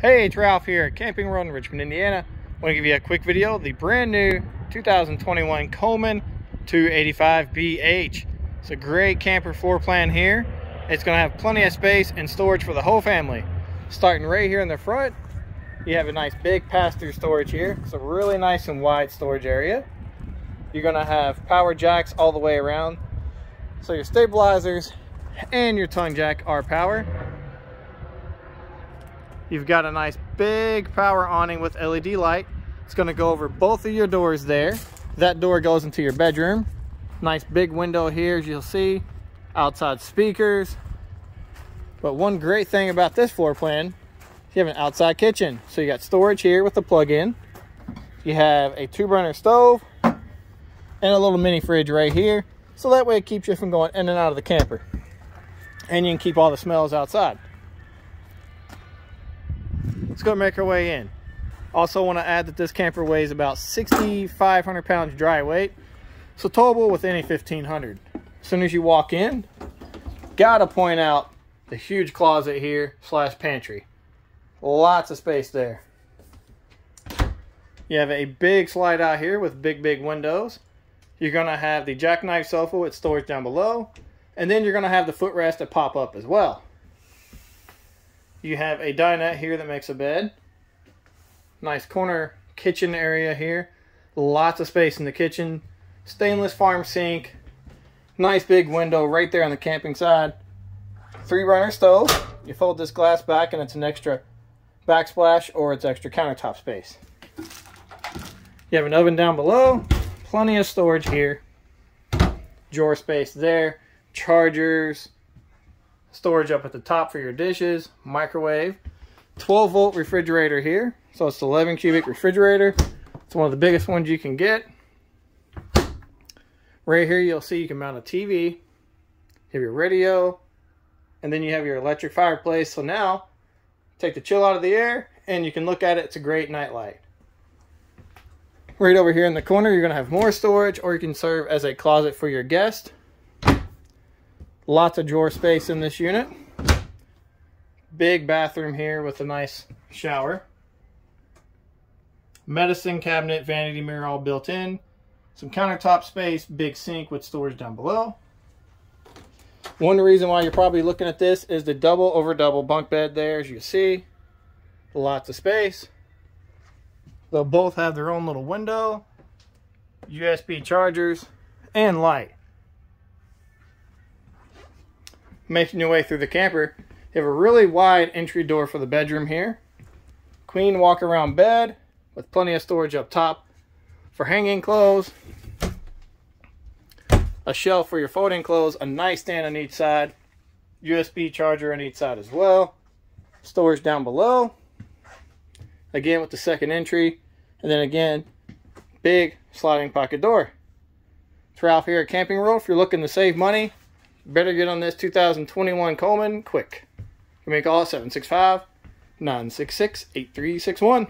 Hey, it's Ralph here at Camping World in Richmond, Indiana. I want to give you a quick video of the brand new 2021 Coleman 285BH. It's a great camper floor plan here. It's going to have plenty of space and storage for the whole family. Starting right here in the front, you have a nice big pass-through storage here. It's a really nice and wide storage area. You're going to have power jacks all the way around. So your stabilizers and your tongue jack are power. You've got a nice big power awning with LED light. It's gonna go over both of your doors there. That door goes into your bedroom. Nice big window here, as you'll see. Outside speakers. But one great thing about this floor plan, you have an outside kitchen. So you got storage here with the plug-in. You have a two burner stove and a little mini fridge right here. So that way it keeps you from going in and out of the camper. And you can keep all the smells outside. Let's go make our way in. Also want to add that this camper weighs about 6,500 pounds dry weight. So towable with any 1,500. As soon as you walk in, gotta point out the huge closet here slash pantry. Lots of space there. You have a big slide out here with big, big windows. You're gonna have the jackknife sofa with storage down below. And then you're gonna have the footrest that pop up as well. You have a dinette here that makes a bed. Nice corner kitchen area here. Lots of space in the kitchen. Stainless farm sink. Nice big window right there on the camping side. Three burner stove. You fold this glass back and it's an extra backsplash or it's extra countertop space. You have an oven down below. Plenty of storage here. Drawer space there. Chargers storage up at the top for your dishes, microwave, 12 volt refrigerator here. So it's 11 cubic refrigerator. It's one of the biggest ones you can get. Right here you'll see you can mount a TV, you have your radio, and then you have your electric fireplace. So now, take the chill out of the air, and you can look at it. It's a great night light. Right over here in the corner, you're going to have more storage, or you can serve as a closet for your guest. Lots of drawer space in this unit. Big bathroom here with a nice shower. Medicine cabinet, vanity mirror all built in. Some countertop space, big sink with storage down below. One reason why you're probably looking at this is the double over double bunk bed there, as you see. Lots of space. They'll both have their own little window, USB chargers, and light. Making your way through the camper, you have a really wide entry door for the bedroom here. Queen walk around bed with plenty of storage up top for hanging clothes. A shelf for your folding clothes, a nightstand on each side, USB charger on each side as well. Storage down below. Again with the second entry. And then again, big sliding pocket door. It's Ralph here at Camping World. If you're looking to save money, Better get on this 2021 Coleman quick. You make call 765 966 8361.